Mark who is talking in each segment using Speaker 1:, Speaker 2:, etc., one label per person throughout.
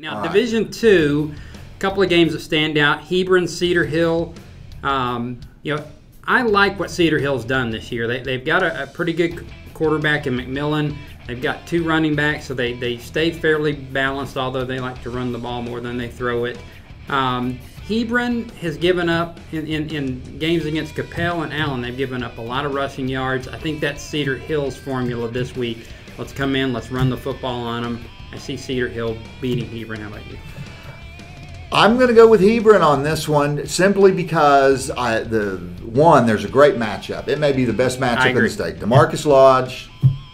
Speaker 1: Now,
Speaker 2: All right.
Speaker 1: Division Two, a couple of games that stand out: Hebron, Cedar Hill. Um, you know, I like what Cedar Hill's done this year. They, they've got a, a pretty good quarterback in McMillan. They've got two running backs, so they, they stay fairly balanced, although they like to run the ball more than they throw it. Um, Hebron has given up in, in, in games against Coppell and Allen. They've given up a lot of rushing yards. I think that's Cedar Hill's formula this week. Let's come in, let's run the football on them. I see Cedar Hill beating Hebron. How about you?
Speaker 2: I'm going to go with Hebron on this one simply because I, the one there's a great matchup. It may be the best matchup in the state. Demarcus Lodge,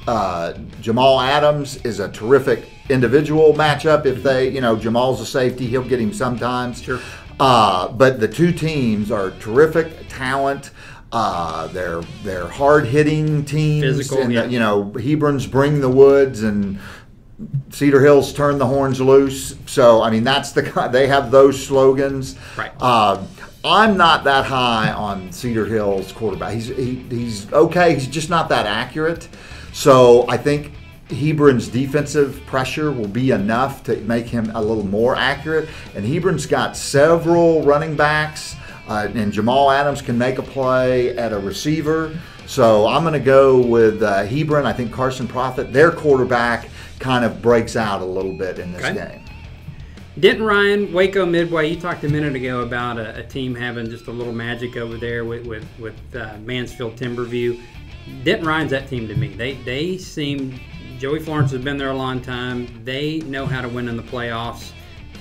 Speaker 2: uh, Jamal Adams is a terrific individual matchup. If they, you know, Jamal's a safety, he'll get him sometimes.
Speaker 1: Sure.
Speaker 2: Uh, but the two teams are terrific talent. Uh, they're they're hard hitting teams.
Speaker 1: Physical,
Speaker 2: and,
Speaker 1: yeah.
Speaker 2: You know, Hebrons bring the woods and Cedar Hills turn the horns loose. So I mean that's the they have those slogans.
Speaker 1: Right.
Speaker 2: Uh, I'm not that high on Cedar Hills quarterback. He's he, he's okay. He's just not that accurate. So I think Hebron's defensive pressure will be enough to make him a little more accurate. And Hebron's got several running backs, uh, and Jamal Adams can make a play at a receiver. So I'm going to go with uh, Hebron. I think Carson Profit, their quarterback, kind of breaks out a little bit in this
Speaker 1: Okay.
Speaker 2: game.
Speaker 1: Denton Ryan, Waco Midway. You talked a minute ago about a, a team having just a little magic over there with with, with uh, Mansfield Timberview. Denton Ryan's that team to me. They they seem. Joey Florence has been there a long time. They know how to win in the playoffs.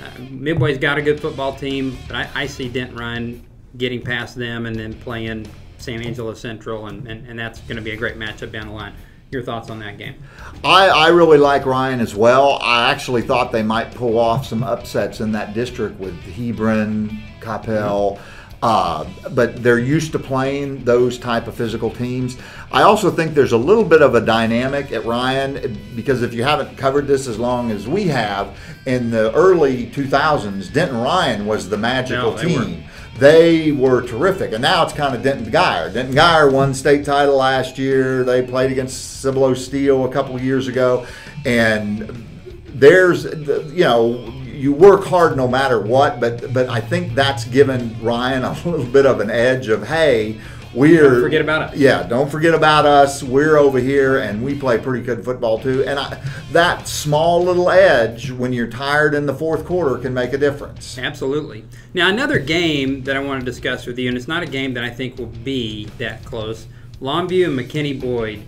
Speaker 1: Uh, Midway's got a good football team, but I, I see Denton Ryan getting past them and then playing San Angelo Central, and, and, and that's going to be a great matchup down the line. Your thoughts on that game?
Speaker 2: I, I really like Ryan as well. I actually thought they might pull off some upsets in that district with Hebron, Coppell, uh, but they're used to playing those type of physical teams. I also think there's a little bit of a dynamic at Ryan because if you haven't covered this as long as we have, in the early 2000s, Denton Ryan was the magical
Speaker 1: No, they were-
Speaker 2: team they were terrific. And now it's kind of Denton Guyer. Denton Guyer won state title last year. They played against Cibolo Steele a couple years ago. And there's, you know, you work hard no matter what, but but I think that's given Ryan a little bit of an edge of, hey, we're
Speaker 1: Don't forget about us.
Speaker 2: Yeah, don't forget about us. We're over here, and we play pretty good football too. And I, that small little edge, when you're tired in the fourth quarter, can make a difference.
Speaker 1: Absolutely. Now, another game that I want to discuss with you, and it's not a game that I think will be that close Longview and McKinney Boyd.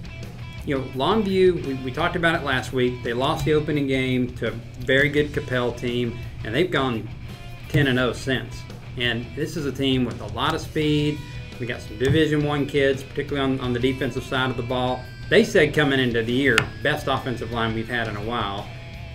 Speaker 1: You know, Longview, we, we talked about it last week. They lost the opening game to a very good Coppell team, and they've gone 10 and 0 since. And this is a team with a lot of speed. We got some Division One kids, particularly on, on the defensive side of the ball. They said coming into the year, best offensive line we've had in a while,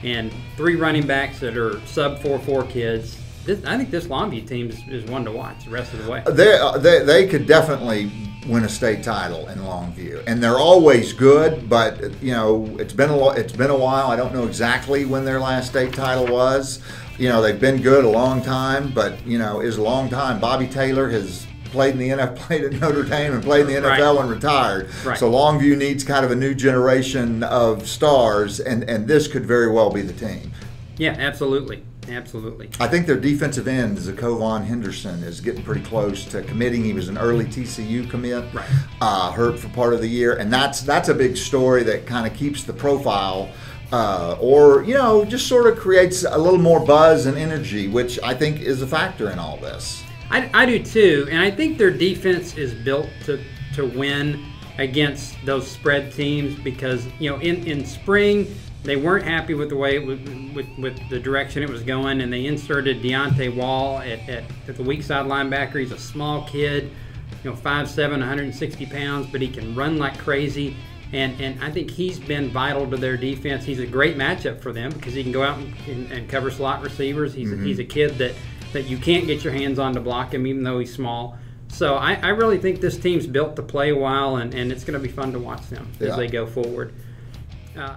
Speaker 1: and three running backs that are sub 4-4 kids. This, I think this Longview team is, is one to watch the rest of the way.
Speaker 2: They, uh, they, they could definitely win a state title in Longview, and they're always good. But you know, it's been a it's been a while. I don't know exactly when their last state title was. You know, they've been good a long time, but you know, is a long time. Bobby Taylor has played in the NFL, played at Notre Dame, and played in the NFL
Speaker 1: Right.
Speaker 2: and retired.
Speaker 1: Right.
Speaker 2: So Longview needs kind of a new generation of stars, and and this could very well be the team.
Speaker 1: Yeah, absolutely. Absolutely.
Speaker 2: I think their defensive end, Zacovon Henderson, is getting pretty close to committing. He was an early TCU commit,
Speaker 1: Right.
Speaker 2: uh, hurt for part of the year, and that's that's a big story that kind of keeps the profile, uh, or you know, just sort of creates a little more buzz and energy, which I think is a factor in all this.
Speaker 1: I, I do too, and I think their defense is built to, to win against those spread teams because you know in, in spring they weren't happy with the way was, with, with the direction it was going, and they inserted Deontay Wall at, at, at the weak side linebacker. He's a small kid, you know, 5'7", 160 pounds, but he can run like crazy. And, and I think he's been vital to their defense. He's a great matchup for them because he can go out and, and, and cover slot receivers. He's, a, he's a kid that, that you can't get your hands on to block him, even though he's small. So I, I really think this team's built to play while, and, and it's going to be fun to watch them
Speaker 2: Yeah.
Speaker 1: as they go forward. Uh,